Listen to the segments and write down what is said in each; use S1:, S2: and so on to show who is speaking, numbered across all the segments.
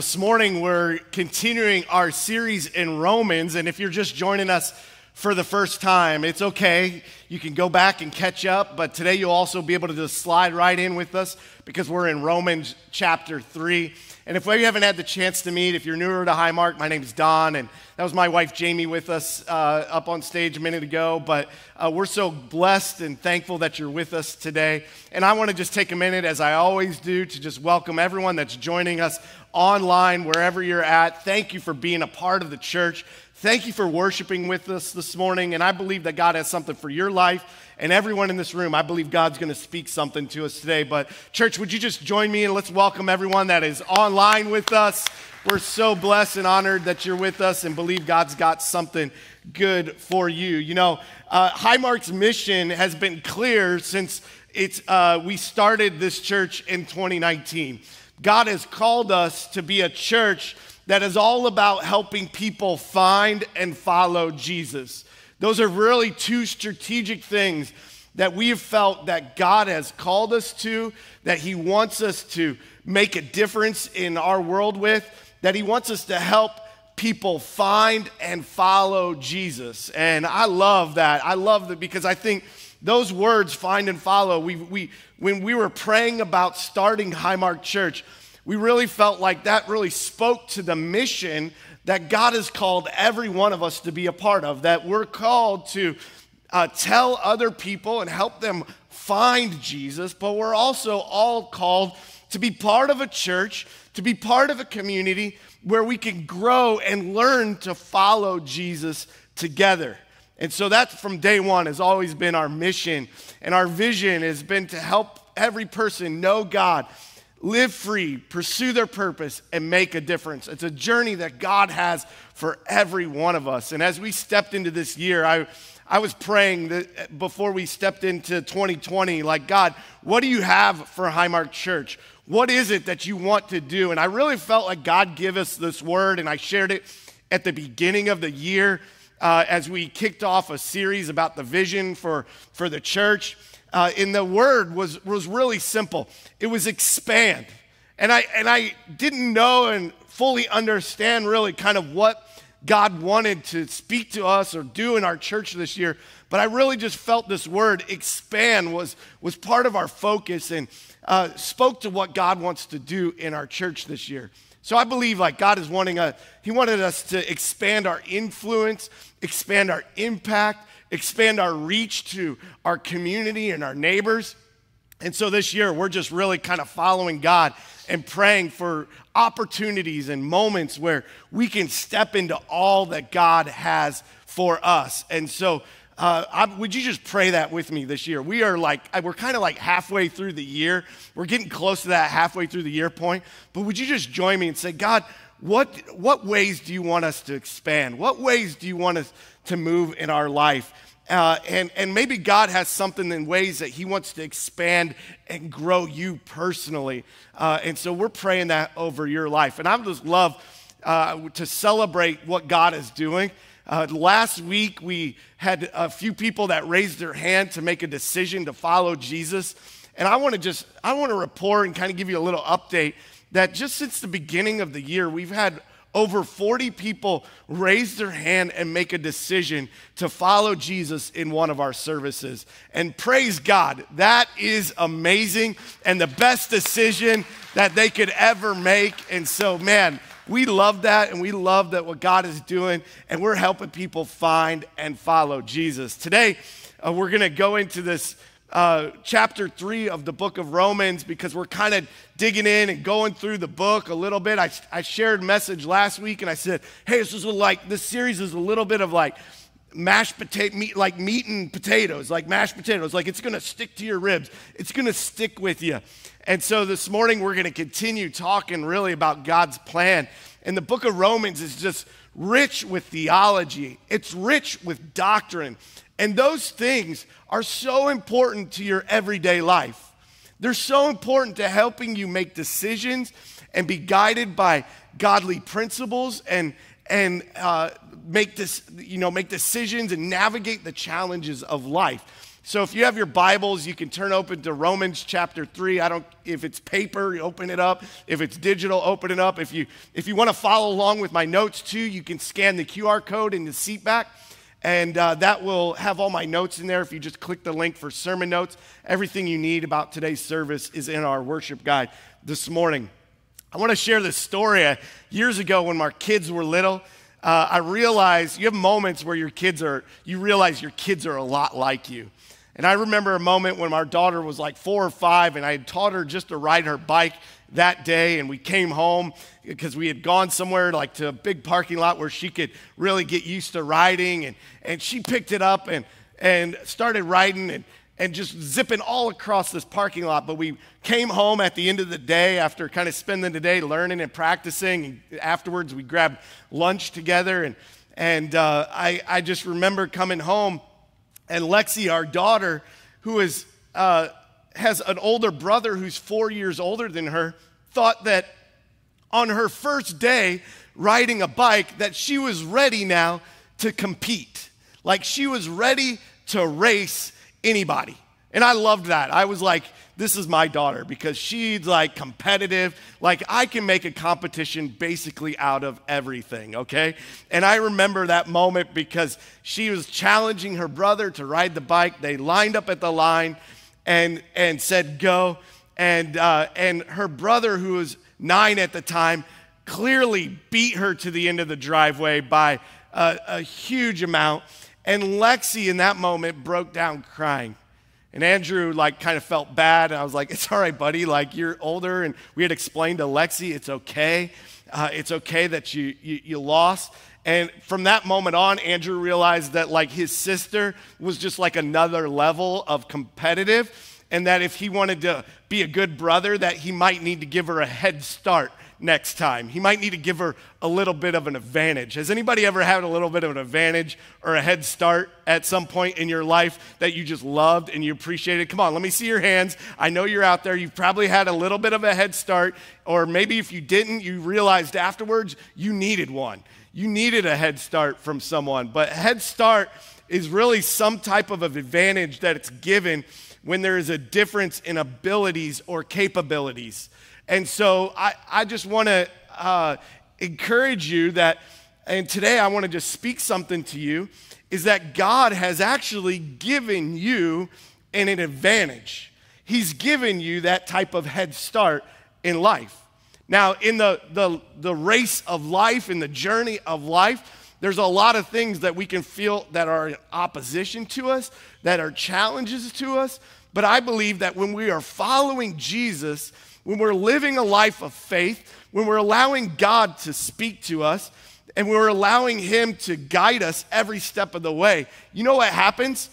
S1: this morning we're continuing our series in Romans. And if you're just joining us for the first time, it's okay. You can go back and catch up. But today you'll also be able to just slide right in with us because we're in Romans chapter 3. And if you haven't had the chance to meet, if you're newer to Highmark, my name's Don, and that was my wife Jamie with us uh, up on stage a minute ago. But uh, we're so blessed and thankful that you're with us today. And I want to just take a minute, as I always do, to just welcome everyone that's joining us online, wherever you're at. Thank you for being a part of the church. Thank you for worshiping with us this morning. And I believe that God has something for your life and everyone in this room. I believe God's going to speak something to us today. But, church, would you just join me and let's welcome everyone that is online with us? We're so blessed and honored that you're with us and believe God's got something good for you. You know, uh, Highmark's mission has been clear since it's, uh, we started this church in 2019. God has called us to be a church that is all about helping people find and follow Jesus. Those are really two strategic things that we have felt that God has called us to, that He wants us to make a difference in our world with, that He wants us to help people find and follow Jesus. And I love that. I love that because I think those words, find and follow, we, we, when we were praying about starting Highmark Church, we really felt like that really spoke to the mission that God has called every one of us to be a part of, that we're called to uh, tell other people and help them find Jesus, but we're also all called to be part of a church, to be part of a community where we can grow and learn to follow Jesus together. And so that from day one has always been our mission. And our vision has been to help every person know God live free, pursue their purpose, and make a difference. It's a journey that God has for every one of us. And as we stepped into this year, I, I was praying that before we stepped into 2020, like, God, what do you have for Highmark Church? What is it that you want to do? And I really felt like God gave us this word, and I shared it at the beginning of the year uh, as we kicked off a series about the vision for, for the church uh, in the word was, was really simple it was expand. And I, and I didn't know and fully understand really kind of what God wanted to speak to us or do in our church this year. But I really just felt this word expand was, was part of our focus and uh, spoke to what God wants to do in our church this year. So I believe like God is wanting a, He wanted us to expand our influence, expand our impact, expand our reach to our community and our neighbors. And so this year, we're just really kind of following God and praying for opportunities and moments where we can step into all that God has for us. And so, uh, I, would you just pray that with me this year? We are like, we're kind of like halfway through the year. We're getting close to that halfway through the year point. But would you just join me and say, God, what, what ways do you want us to expand? What ways do you want us to move in our life? Uh, and, and maybe God has something in ways that He wants to expand and grow you personally. Uh, and so we're praying that over your life. And I would just love uh, to celebrate what God is doing. Uh, last week, we had a few people that raised their hand to make a decision to follow Jesus. And I want to just, I want to report and kind of give you a little update that just since the beginning of the year, we've had over 40 people raise their hand and make a decision to follow Jesus in one of our services. And praise God, that is amazing and the best decision that they could ever make. And so, man, we love that and we love that what God is doing, and we're helping people find and follow Jesus. Today, uh, we're going to go into this uh, chapter three of the book of Romans because we're kind of digging in and going through the book a little bit. I, I shared a message last week and I said, hey, this is like, this series is a little bit of like mashed potato, meat, like meat and potatoes, like mashed potatoes. Like it's going to stick to your ribs, it's going to stick with you. And so this morning we're going to continue talking really about God's plan. And the book of Romans is just rich with theology, it's rich with doctrine. And those things are so important to your everyday life. They're so important to helping you make decisions and be guided by godly principles and, and uh, make, this, you know, make decisions and navigate the challenges of life. So if you have your Bibles, you can turn open to Romans chapter 3. I don't if it's paper, you open it up. If it's digital, open it up. If you if you want to follow along with my notes too, you can scan the QR code in the seat back. And uh, that will have all my notes in there. If you just click the link for sermon notes, everything you need about today's service is in our worship guide this morning. I want to share this story. Years ago, when my kids were little, uh, I realized you have moments where your kids are, you realize your kids are a lot like you. And I remember a moment when our daughter was like four or five, and I had taught her just to ride her bike that day. And we came home because we had gone somewhere like to a big parking lot where she could really get used to riding. And, and she picked it up and, and started riding and, and just zipping all across this parking lot. But we came home at the end of the day after kind of spending the day learning and practicing. And afterwards, we grabbed lunch together. And, and uh, I, I just remember coming home and Lexi, our daughter, who is, uh, has an older brother who's four years older than her, thought that on her first day riding a bike that she was ready now to compete. Like she was ready to race anybody. And I loved that. I was like, this is my daughter because she's like competitive. Like I can make a competition basically out of everything, okay? And I remember that moment because she was challenging her brother to ride the bike. They lined up at the line and, and said, go. And, uh, and her brother, who was nine at the time, clearly beat her to the end of the driveway by a, a huge amount. And Lexi, in that moment, broke down crying. And Andrew, like, kind of felt bad. And I was like, it's all right, buddy. Like, you're older. And we had explained to Lexi, it's okay. Uh, it's okay that you, you, you lost. And from that moment on, Andrew realized that, like, his sister was just like another level of competitive. And that if he wanted to be a good brother, that he might need to give her a head start next time. He might need to give her a little bit of an advantage. Has anybody ever had a little bit of an advantage or a head start at some point in your life that you just loved and you appreciated? Come on, let me see your hands. I know you're out there. You've probably had a little bit of a head start, or maybe if you didn't, you realized afterwards you needed one. You needed a head start from someone. But head start is really some type of advantage that it's given when there is a difference in abilities or capabilities. And so I, I just want to uh, encourage you that, and today I want to just speak something to you, is that God has actually given you an advantage. He's given you that type of head start in life. Now, in the, the, the race of life, in the journey of life, there's a lot of things that we can feel that are in opposition to us, that are challenges to us. But I believe that when we are following Jesus, when we're living a life of faith, when we're allowing God to speak to us, and we're allowing Him to guide us every step of the way, you know what happens?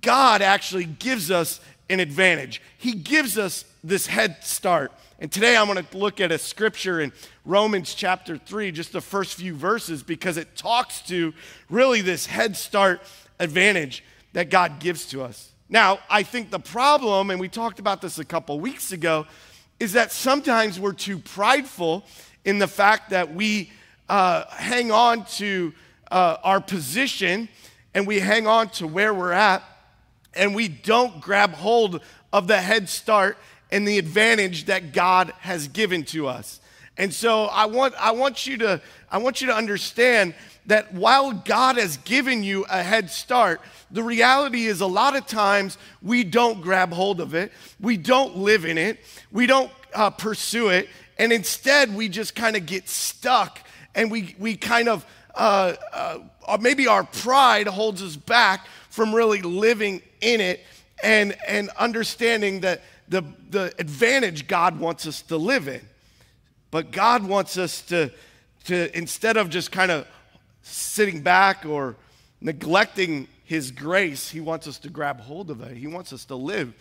S1: God actually gives us an advantage. He gives us this head start. And today I'm going to look at a scripture in Romans chapter 3, just the first few verses, because it talks to really this head start advantage that God gives to us. Now, I think the problem, and we talked about this a couple weeks ago, is that sometimes we're too prideful in the fact that we uh, hang on to uh, our position and we hang on to where we're at and we don't grab hold of the head start and the advantage that God has given to us. And so I want, I want, you, to, I want you to understand that while God has given you a head start, the reality is a lot of times we don't grab hold of it, we don't live in it, we don't uh, pursue it, and instead we just kind of get stuck and we, we kind of, uh, uh, maybe our pride holds us back from really living in it and, and understanding that the, the advantage God wants us to live in. But God wants us to, to instead of just kind of sitting back or neglecting his grace, he wants us to grab hold of it. He wants us to live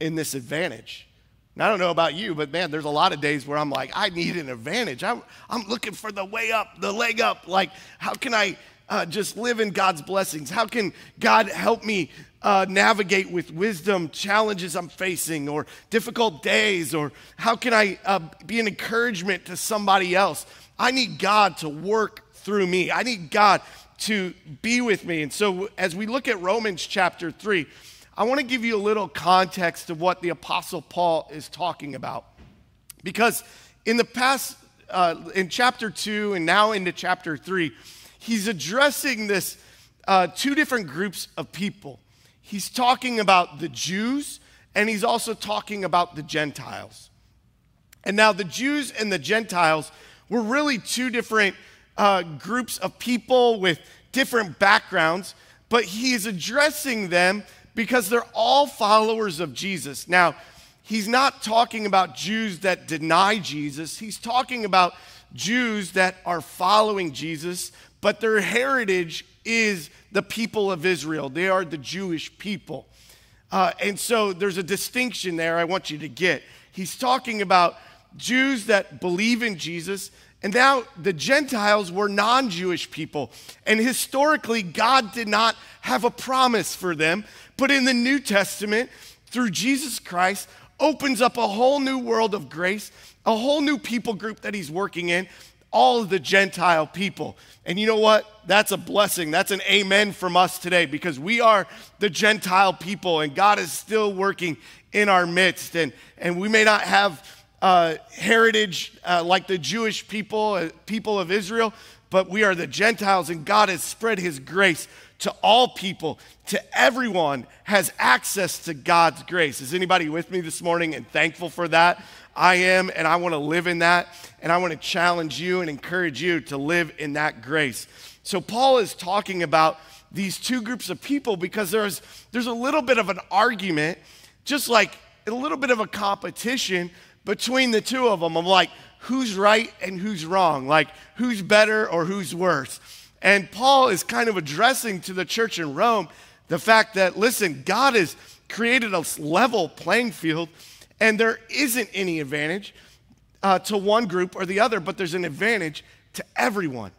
S1: in this advantage. And I don't know about you, but man, there's a lot of days where I'm like, I need an advantage. I'm, I'm looking for the way up, the leg up. Like, how can I uh, just live in God's blessings? How can God help me uh, navigate with wisdom challenges I'm facing or difficult days? Or how can I uh, be an encouragement to somebody else? I need God to work through me. I need God to be with me. And so, as we look at Romans chapter 3, I want to give you a little context of what the Apostle Paul is talking about. Because in the past, uh, in chapter two and now into chapter three, he's addressing this uh, two different groups of people. He's talking about the Jews and he's also talking about the Gentiles. And now the Jews and the Gentiles were really two different uh, groups of people with different backgrounds, but he is addressing them because they're all followers of Jesus. Now, he's not talking about Jews that deny Jesus, he's talking about Jews that are following Jesus, but their heritage is the people of Israel. They are the Jewish people. Uh, and so there's a distinction there I want you to get. He's talking about Jews that believe in Jesus, and now the Gentiles were non Jewish people. And historically, God did not have a promise for them. But in the New Testament, through Jesus Christ, opens up a whole new world of grace, a whole new people group that He's working in, all of the Gentile people. And you know what? That's a blessing. That's an amen from us today because we are the Gentile people and God is still working in our midst. And, and we may not have uh, heritage uh, like the Jewish people, uh, people of Israel, but we are the Gentiles and God has spread his grace to all people, to everyone has access to God's grace. Is anybody with me this morning and thankful for that? I am, and I want to live in that. And I want to challenge you and encourage you to live in that grace. So, Paul is talking about these two groups of people because there's, there's a little bit of an argument, just like a little bit of a competition between the two of them. I'm like, who's right and who's wrong? Like, who's better or who's worse? And Paul is kind of addressing to the church in Rome the fact that, listen, God has created a level playing field and there isn't any advantage uh, to one group or the other, but there's an advantage to everyone.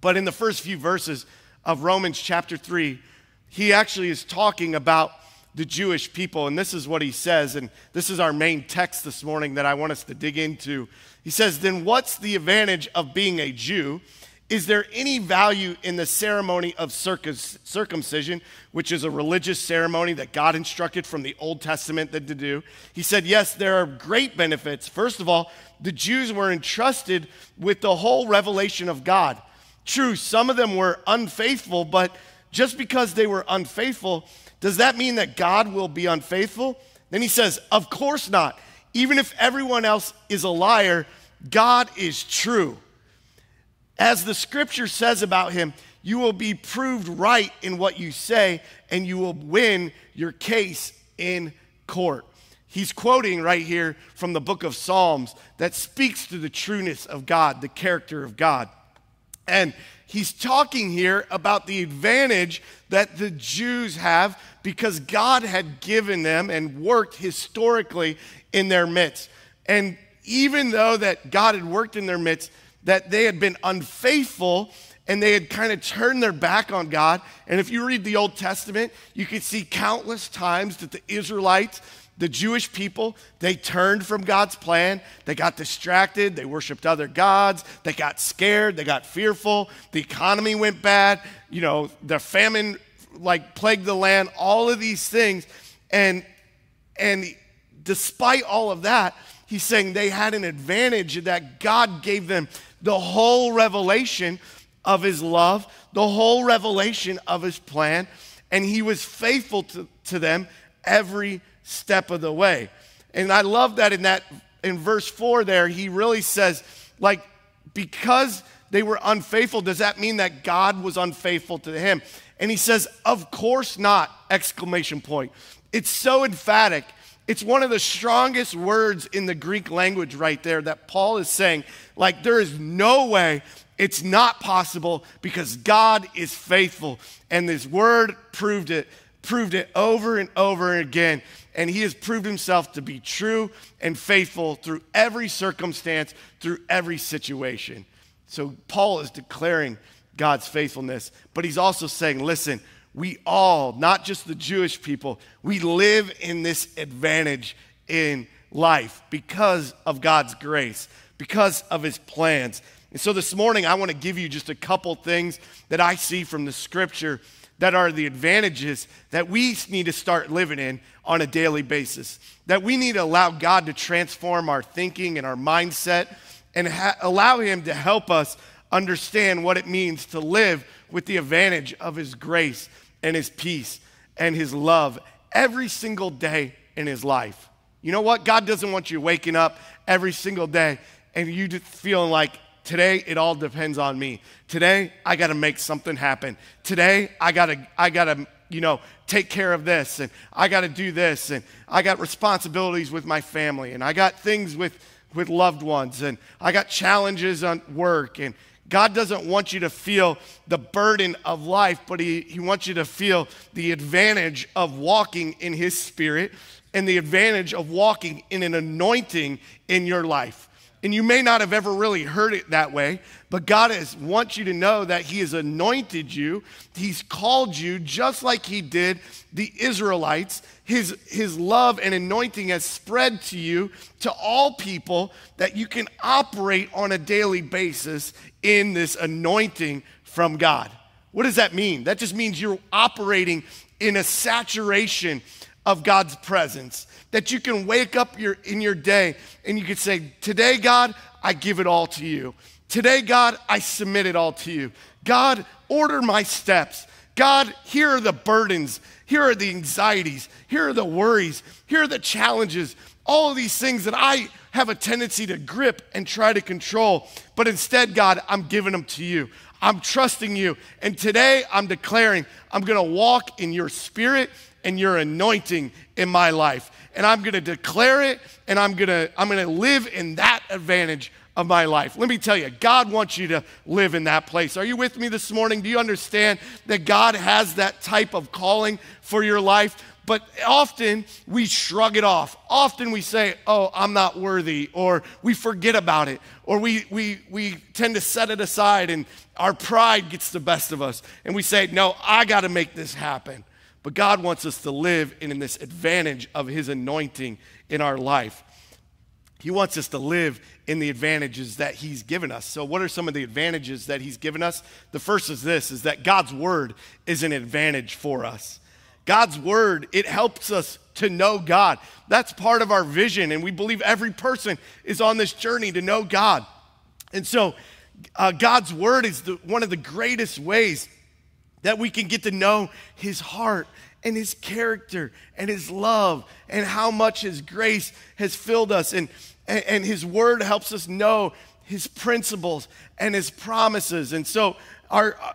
S1: But in the first few verses of Romans chapter 3, he actually is talking about the Jewish people, and this is what he says, and this is our main text this morning that I want us to dig into. He says, Then what's the advantage of being a Jew? Is there any value in the ceremony of circumcision, which is a religious ceremony that God instructed from the Old Testament that to do? He said, Yes, there are great benefits. First of all, the Jews were entrusted with the whole revelation of God. True, some of them were unfaithful, but just because they were unfaithful, does that mean that God will be unfaithful? Then he says, Of course not. Even if everyone else is a liar, God is true. As the scripture says about him, you will be proved right in what you say, and you will win your case in court. He's quoting right here from the book of Psalms that speaks to the trueness of God, the character of God. And he's talking here about the advantage that the Jews have because God had given them and worked historically in their midst. And even though that God had worked in their midst, that they had been unfaithful and they had kind of turned their back on God. And if you read the Old Testament, you can see countless times that the Israelites, the Jewish people, they turned from God's plan. They got distracted. They worshiped other gods. They got scared. They got fearful. The economy went bad. You know, the famine like plagued the land, all of these things. And, and despite all of that, he's saying they had an advantage that God gave them the whole revelation of his love, the whole revelation of his plan, and he was faithful to, to them every step of the way. And I love that in that in verse 4 there, he really says, like, because they were unfaithful, does that mean that God was unfaithful to him? And he says, Of course not! Exclamation point. It's so emphatic. It's one of the strongest words in the Greek language right there that Paul is saying, like, there is no way it's not possible because God is faithful. And this word proved it, proved it over and over again. And he has proved himself to be true and faithful through every circumstance, through every situation. So Paul is declaring God's faithfulness, but he's also saying, listen, we all, not just the Jewish people, we live in this advantage in life because of God's grace, because of his plans. And so this morning, I want to give you just a couple things that I see from the scripture that are the advantages that we need to start living in on a daily basis. That we need to allow God to transform our thinking and our mindset and ha- allow Him to help us understand what it means to live with the advantage of His grace and His peace and His love every single day in His life. You know what? God doesn't want you waking up every single day and you just feeling like today it all depends on me. Today I got to make something happen. Today I got to I got to you know take care of this and I got to do this and I got responsibilities with my family and I got things with with loved ones and I got challenges on work and God doesn't want you to feel the burden of life, but he, he wants you to feel the advantage of walking in His Spirit and the advantage of walking in an anointing in your life. And you may not have ever really heard it that way, but God has, wants you to know that He has anointed you. He's called you just like He did the Israelites. His, his love and anointing has spread to you, to all people, that you can operate on a daily basis in this anointing from God. What does that mean? That just means you're operating in a saturation of God's presence. That you can wake up your, in your day and you can say, Today, God, I give it all to you. Today, God, I submit it all to you. God, order my steps. God, here are the burdens. Here are the anxieties. Here are the worries. Here are the challenges. All of these things that I have a tendency to grip and try to control. But instead, God, I'm giving them to you. I'm trusting you. And today I'm declaring I'm going to walk in your spirit and your anointing in my life. And I'm going to declare it and I'm going to I'm going to live in that advantage of my life. Let me tell you, God wants you to live in that place. Are you with me this morning? Do you understand that God has that type of calling for your life? But often we shrug it off. Often we say, oh, I'm not worthy, or we forget about it, or we, we, we tend to set it aside and our pride gets the best of us. And we say, no, I got to make this happen. But God wants us to live in this advantage of His anointing in our life. He wants us to live in the advantages that he's given us. So what are some of the advantages that he's given us? The first is this is that God's word is an advantage for us. God's word, it helps us to know God. That's part of our vision and we believe every person is on this journey to know God. And so uh, God's word is the, one of the greatest ways that we can get to know his heart and his character and his love and how much his grace has filled us. And and, and his word helps us know his principles and his promises. And so our uh,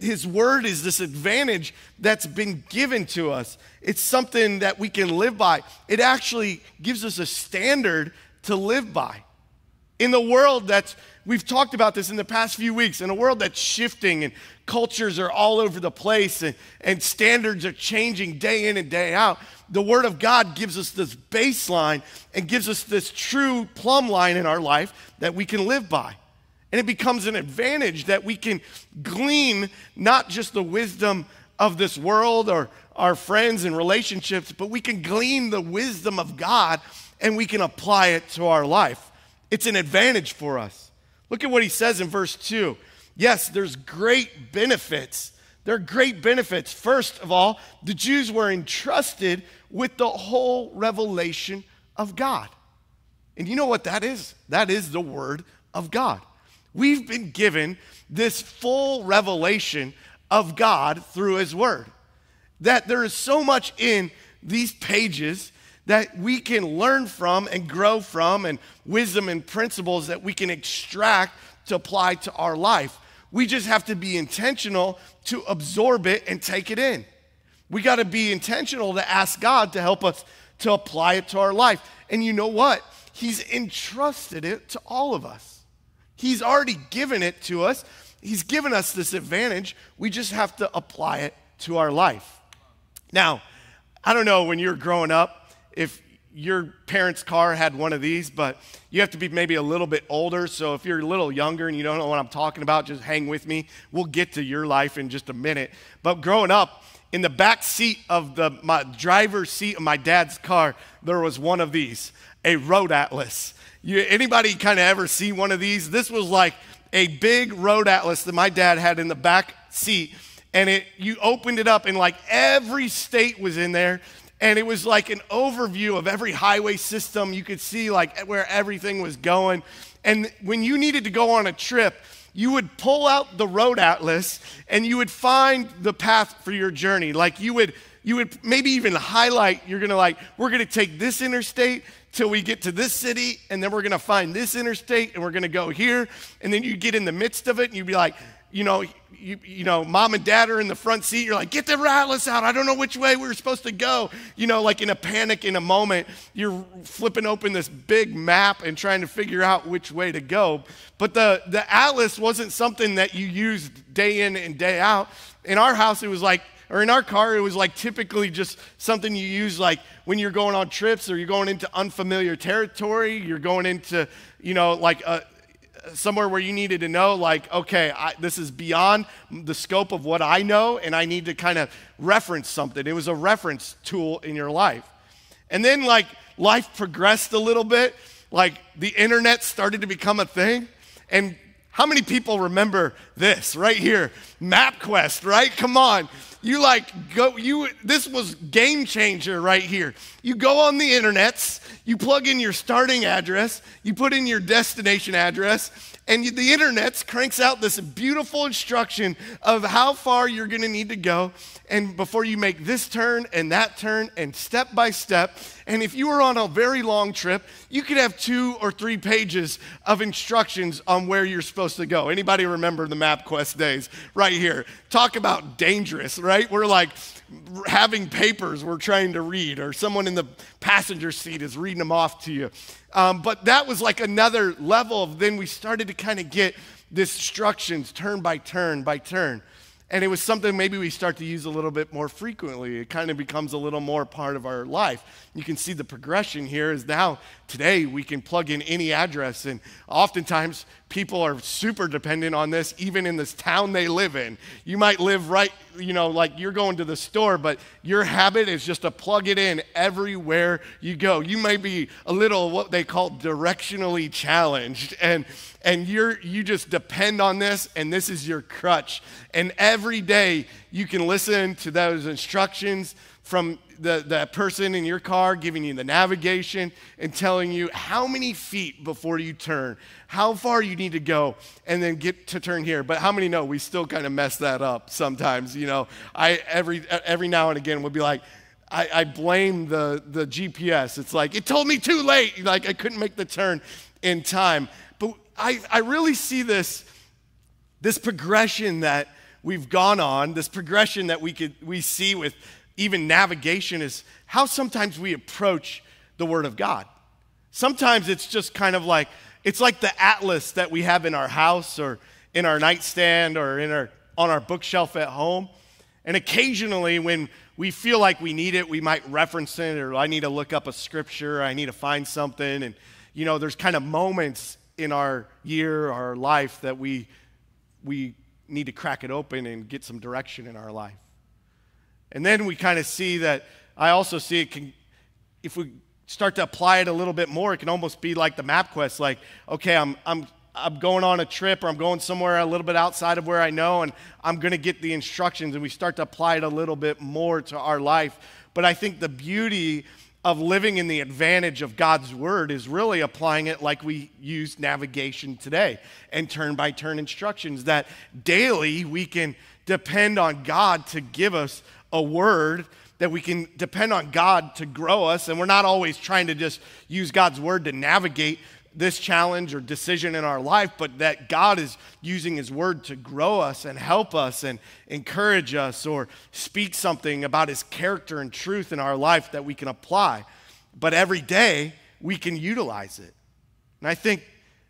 S1: his word is this advantage that's been given to us. It's something that we can live by. It actually gives us a standard to live by. In the world that's we've talked about this in the past few weeks, in a world that's shifting and cultures are all over the place and, and standards are changing day in and day out the Word of God gives us this baseline and gives us this true plumb line in our life that we can live by. And it becomes an advantage that we can glean not just the wisdom of this world or our friends and relationships, but we can glean the wisdom of God and we can apply it to our life. It's an advantage for us. Look at what he says in verse 2. Yes, there's great benefits. There are great benefits. First of all, the Jews were entrusted with the whole revelation of God. And you know what that is? That is the Word of God. We've been given this full revelation of God through His Word. That there is so much in these pages that we can learn from and grow from, and wisdom and principles that we can extract to apply to our life. We just have to be intentional to absorb it and take it in. We got to be intentional to ask God to help us to apply it to our life. And you know what? He's entrusted it to all of us. He's already given it to us. He's given us this advantage. We just have to apply it to our life. Now, I don't know when you're growing up if your parents' car had one of these, but you have to be maybe a little bit older. So if you're a little younger and you don't know what I'm talking about, just hang with me. We'll get to your life in just a minute. But growing up, in the back seat of the my driver's seat of my dad's car, there was one of these, a road atlas. You, anybody kind of ever see one of these? This was like a big road atlas that my dad had in the back seat. and it you opened it up and like every state was in there and it was like an overview of every highway system. You could see like where everything was going. And when you needed to go on a trip you would pull out the road atlas and you would find the path for your journey. Like you would you would maybe even highlight you're gonna like we're gonna take this interstate till we get to this city and then we're gonna find this interstate and we're gonna go here. And then you get in the midst of it and you'd be like you know you, you know, mom and dad are in the front seat. You're like, get the atlas out. I don't know which way we are supposed to go. You know, like in a panic in a moment, you're flipping open this big map and trying to figure out which way to go. But the, the atlas wasn't something that you used day in and day out. In our house, it was like, or in our car, it was like typically just something you use like when you're going on trips or you're going into unfamiliar territory, you're going into, you know, like a, somewhere where you needed to know, like, okay, I, this is beyond the scope of what I know, and I need to kind of reference something. It was a reference tool in your life. And then, like, life progressed a little bit. Like, the internet started to become a thing. And how many people remember this right here? MapQuest, right? Come on. You like go you this was game changer right here. You go on the internets, you plug in your starting address, you put in your destination address, and the internet cranks out this beautiful instruction of how far you're going to need to go and before you make this turn and that turn and step by step. And if you were on a very long trip you could have two or three pages of instructions on where you're supposed to go. Anybody remember the mapquest days? Right here. Talk about dangerous right? We're like having papers we're trying to read or someone in the passenger seat is reading them off to you um, but that was like another level of then we started to kind of get this instructions turn by turn by turn. And it was something maybe we start to use a little bit more frequently. It kind of becomes a little more part of our life. You can see the progression here is now today we can plug in any address. And oftentimes people are super dependent on this, even in this town they live in. You might live right, you know, like you're going to the store, but your habit is just to plug it in everywhere you go. You may be a little what they call directionally challenged. And and you're you just depend on this and this is your crutch and every day you can listen to those instructions from the, person in your car giving you the navigation and telling you how many feet before you turn, how far you need to go, and then get to turn here. But how many know we still kind of mess that up sometimes? You know, I every every now and again would be like, I, I, blame the, the GPS. It's like, it told me too late. Like, I couldn't make the turn in time. But I, I really see this, this progression that we've gone on, this progression that we, could, we see with even navigation is how sometimes we approach the Word of God. Sometimes it's just kind of like, it's like the atlas that we have in our house or in our nightstand or in our, on our bookshelf at home. And occasionally, when we feel like we need it, we might reference it, or I need to look up a scripture, I need to find something. And, you know, there's kind of moments in our year, our life, that we, we need to crack it open and get some direction in our life. And then we kind of see that, I also see it can, if we start to apply it a little bit more, it can almost be like the MapQuest, like, okay, I'm, I'm, I'm going on a trip or I'm going somewhere a little bit outside of where I know, and I'm going to get the instructions, and we start to apply it a little bit more to our life. But I think the beauty of living in the advantage of God's word is really applying it like we use navigation today and turn by turn instructions that daily we can depend on God to give us a word that we can depend on God to grow us and we're not always trying to just use God's word to navigate this challenge or decision in our life, but that God is using His Word to grow us and help us and encourage us or speak something about His character and truth in our life that we can apply. But every day we can utilize it. And I think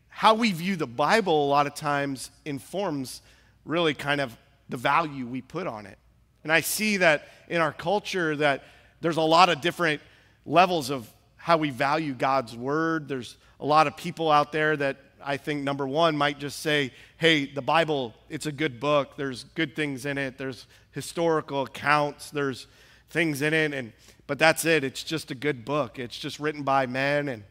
S1: how we view the Bible a lot of times informs really kind of the value we put on it. And I see that in our culture that there's a lot of different levels of how we value God's word. There's a lot of people out there that I think, number one, might just say, hey, the Bible, it's a good book. There's good things in it. There's historical accounts. There's things in it. And, but that's it. It's just a good book. It's just written by men. And,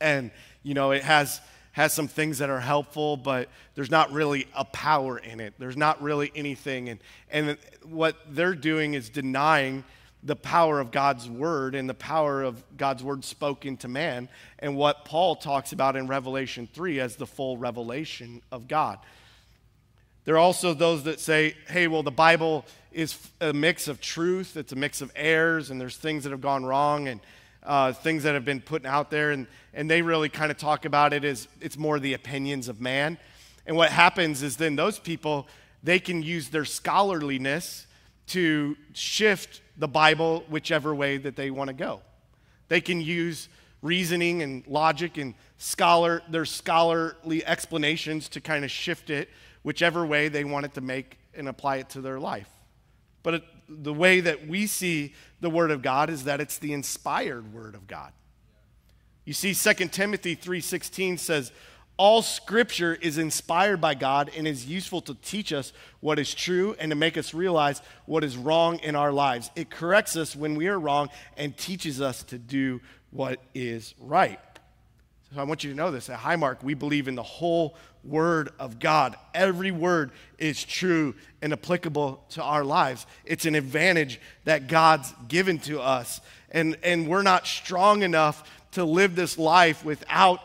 S1: and you know, it has, has some things that are helpful, but there's not really a power in it. There's not really anything. And, and what they're doing is denying the power of God's word and the power of God's word spoken to man, and what Paul talks about in Revelation 3 as the full revelation of God. There are also those that say, hey, well, the Bible is a mix of truth, it's a mix of errors, and there's things that have gone wrong and uh, things that have been put out there. And, and they really kind of talk about it as it's more the opinions of man. And what happens is then those people, they can use their scholarliness to shift the Bible whichever way that they want to go. They can use reasoning and logic and scholar their scholarly explanations to kind of shift it whichever way they want it to make and apply it to their life. But it, the way that we see the Word of God is that it's the inspired Word of God. You see, 2 Timothy 3.16 says, all scripture is inspired by God and is useful to teach us what is true and to make us realize what is wrong in our lives. It corrects us when we are wrong and teaches us to do what is right. So I want you to know this. At Highmark, we believe in the whole Word of God. Every word is true and applicable to our lives. It's an advantage that God's given to us. And, and we're not strong enough to live this life without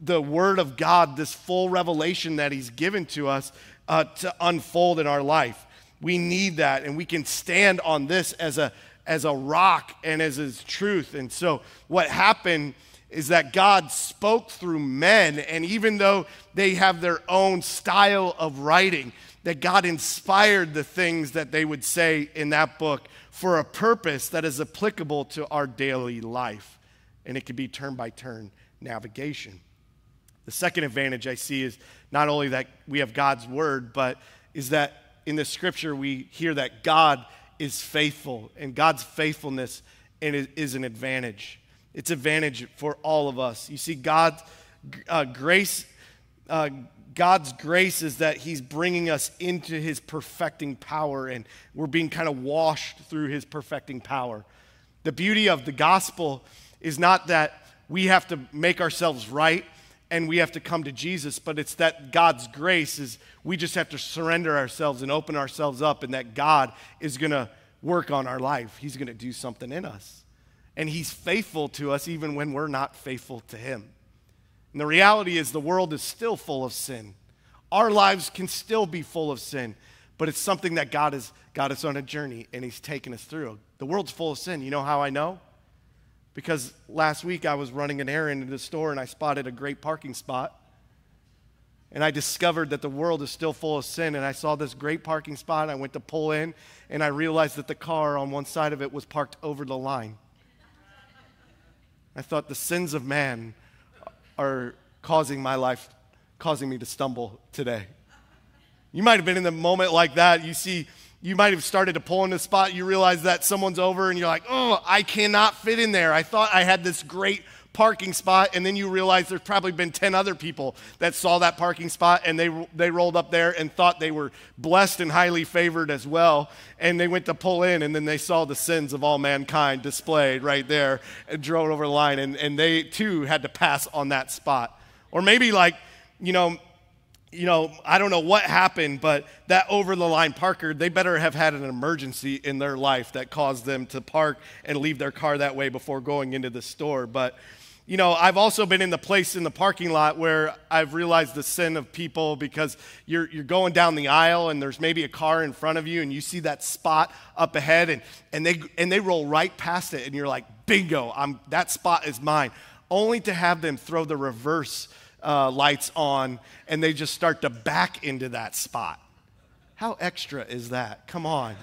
S1: the Word of God, this full revelation that He's given to us uh, to unfold in our life. We need that, and we can stand on this as a, as a rock and as His truth. And so, what happened is that God spoke through men, and even though they have their own style of writing, that God inspired the things that they would say in that book for a purpose that is applicable to our daily life. And it can be turn by turn navigation. The second advantage I see is not only that we have God's word, but is that in the scripture we hear that God is faithful, and God's faithfulness is an advantage. It's advantage for all of us. You see, God's uh, grace, uh, God's grace is that He's bringing us into His perfecting power, and we're being kind of washed through His perfecting power. The beauty of the gospel is not that we have to make ourselves right and we have to come to Jesus, but it's that God's grace is we just have to surrender ourselves and open ourselves up, and that God is going to work on our life. He's going to do something in us. And He's faithful to us even when we're not faithful to Him. And the reality is, the world is still full of sin. Our lives can still be full of sin, but it's something that God has got us on a journey and He's taken us through. The world's full of sin. You know how I know? Because last week I was running an errand in the store and I spotted a great parking spot. And I discovered that the world is still full of sin. And I saw this great parking spot. I went to pull in and I realized that the car on one side of it was parked over the line. I thought the sins of man are causing my life, causing me to stumble today. You might have been in the moment like that. You see you might have started to pull in a spot, you realize that someone's over, and you're like, oh, I cannot fit in there. I thought I had this great parking spot, and then you realize there's probably been 10 other people that saw that parking spot and they, they rolled up there and thought they were blessed and highly favored as well. And they went to pull in, and then they saw the sins of all mankind displayed right there and drove over the line, and, and they too had to pass on that spot. Or maybe, like, you know, you know, I don't know what happened, but that over the line parker, they better have had an emergency in their life that caused them to park and leave their car that way before going into the store. But, you know, I've also been in the place in the parking lot where I've realized the sin of people because you're, you're going down the aisle and there's maybe a car in front of you and you see that spot up ahead and, and, they, and they roll right past it and you're like, bingo, I'm, that spot is mine. Only to have them throw the reverse uh, lights on and they just start to back into that spot. How extra is that? Come on.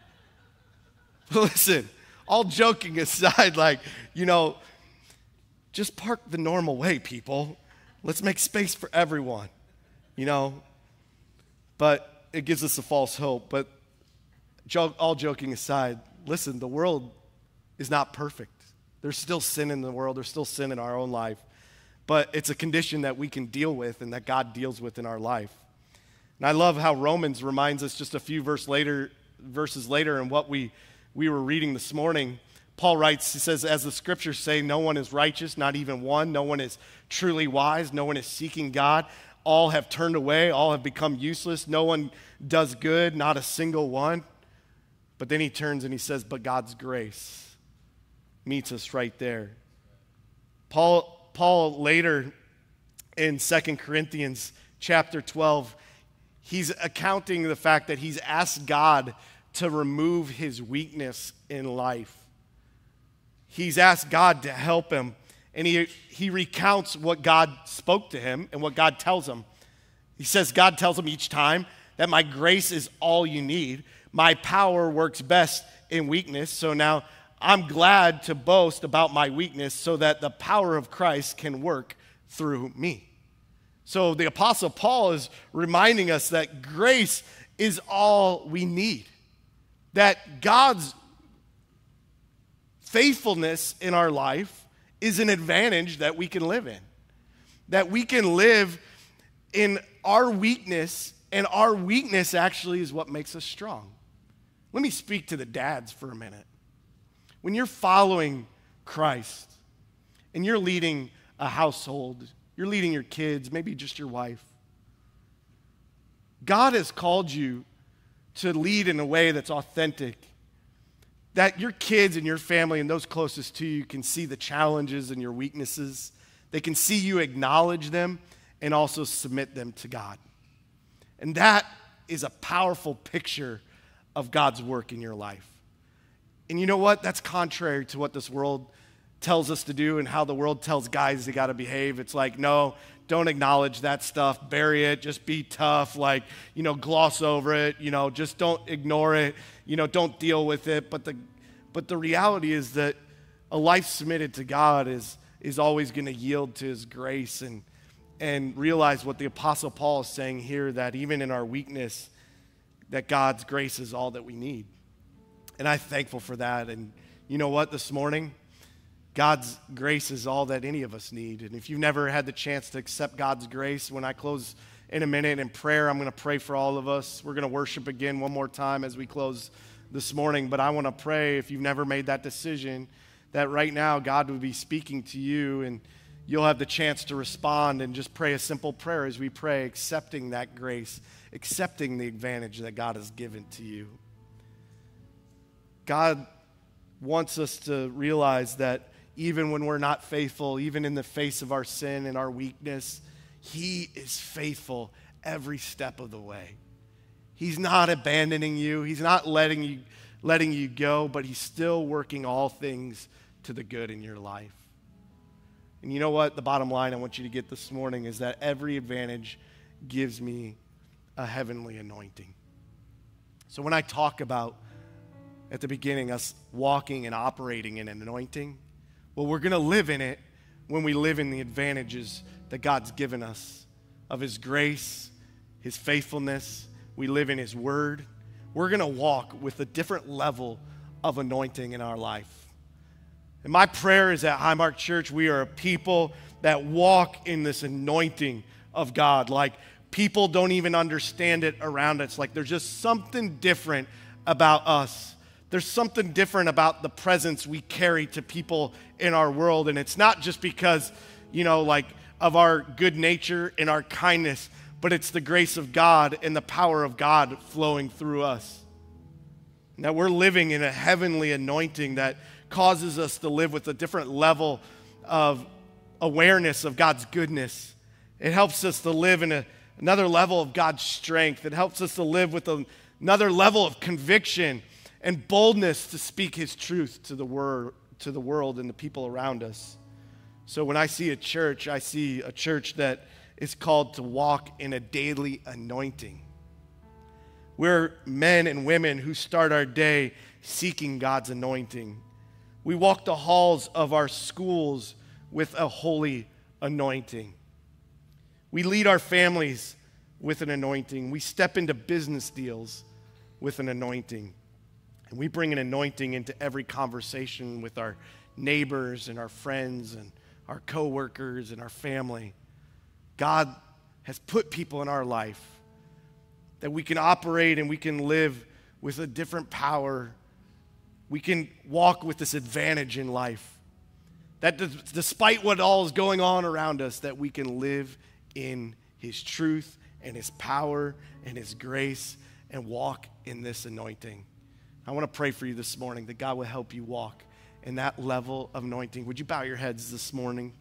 S1: Listen, all joking aside, like, you know, just park the normal way, people. Let's make space for everyone, you know? But it gives us a false hope. But all joking aside, listen, the world is not perfect. There's still sin in the world, there's still sin in our own life but it's a condition that we can deal with and that God deals with in our life. And I love how Romans reminds us just a few verse later, verses later in what we, we were reading this morning. Paul writes, he says, as the scriptures say, no one is righteous, not even one. No one is truly wise. No one is seeking God. All have turned away. All have become useless. No one does good, not a single one. But then he turns and he says, but God's grace meets us right there. Paul, Paul later in 2 Corinthians chapter 12, he's accounting the fact that he's asked God to remove his weakness in life. He's asked God to help him, and he, he recounts what God spoke to him and what God tells him. He says, God tells him each time that my grace is all you need. My power works best in weakness. So now I'm glad to boast about my weakness so that the power of Christ can work through me. So the Apostle Paul is reminding us that grace is all we need, that God's faithfulness in our life is an advantage that we can live in, that we can live in our weakness, and our weakness actually is what makes us strong. Let me speak to the dads for a minute. When you're following Christ and you're leading a household, you're leading your kids, maybe just your wife. God has called you to lead in a way that's authentic, that your kids and your family and those closest to you can see the challenges and your weaknesses. They can see you acknowledge them and also submit them to God. And that is a powerful picture of God's work in your life. And you know what? That's contrary to what this world tells us to do and how the world tells guys they got to behave. It's like, no, don't acknowledge that stuff. Bury it. Just be tough. Like, you know, gloss over it. You know, just don't ignore it. You know, don't deal with it. But the, but the reality is that a life submitted to God is, is always going to yield to His grace and, and realize what the Apostle Paul is saying here that even in our weakness, that God's grace is all that we need. And I'm thankful for that. And you know what, this morning, God's grace is all that any of us need. And if you've never had the chance to accept God's grace, when I close in a minute in prayer, I'm going to pray for all of us. We're going to worship again one more time as we close this morning. But I want to pray if you've never made that decision, that right now God would be speaking to you and you'll have the chance to respond and just pray a simple prayer as we pray, accepting that grace, accepting the advantage that God has given to you. God wants us to realize that even when we're not faithful, even in the face of our sin and our weakness, He is faithful every step of the way. He's not abandoning you, He's not letting you, letting you go, but He's still working all things to the good in your life. And you know what? The bottom line I want you to get this morning is that every advantage gives me a heavenly anointing. So when I talk about at the beginning us walking and operating in an anointing, well, we're going to live in it when we live in the advantages that God's given us of His grace, His faithfulness. We live in His Word. We're going to walk with a different level of anointing in our life. And my prayer is that Highmark Church, we are a people that walk in this anointing of God. Like people don't even understand it around us. Like there's just something different about us there's something different about the presence we carry to people in our world. And it's not just because, you know, like of our good nature and our kindness, but it's the grace of God and the power of God flowing through us. That we're living in a heavenly anointing that causes us to live with a different level of awareness of God's goodness. It helps us to live in a, another level of God's strength. It helps us to live with a, another level of conviction and boldness to speak his truth to the, to the world and the people around us. So when I see a church, I see a church that is called to walk in a daily anointing. We're men and women who start our day seeking God's anointing. We walk the halls of our schools with a holy anointing. We lead our families with an anointing. We step into business deals with an anointing. And we bring an anointing into every conversation with our neighbors and our friends and our coworkers and our family. God has put people in our life that we can operate and we can live with a different power. we can walk with this advantage in life. That despite what all is going on around us, that we can live in His truth and His power and His grace and walk in this anointing. I want to pray for you this morning that God will help you walk in that level of anointing. Would you bow your heads this morning?